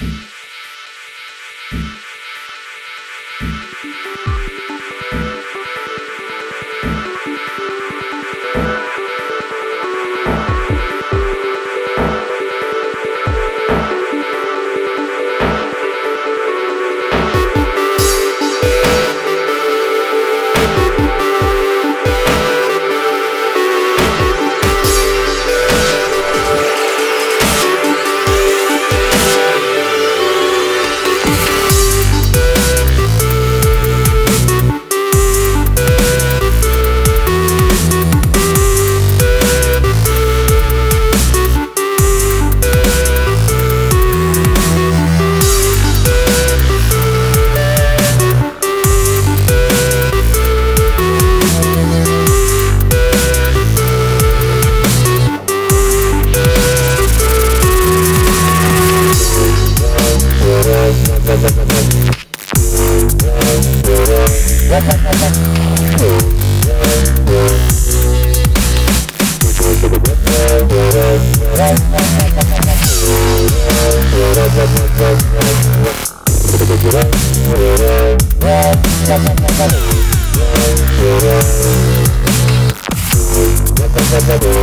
Thank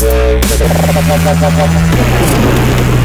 Thank you.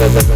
Yeah.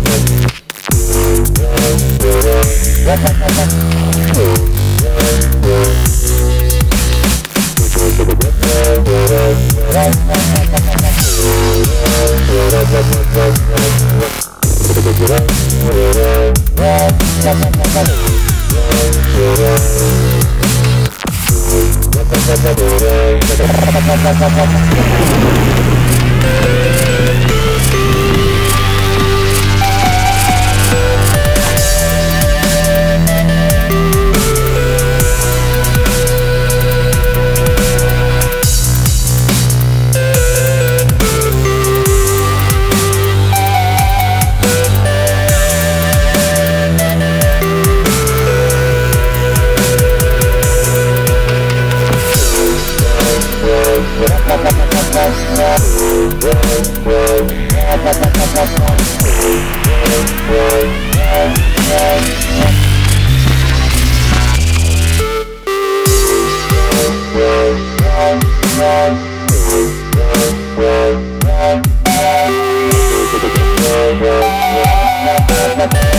the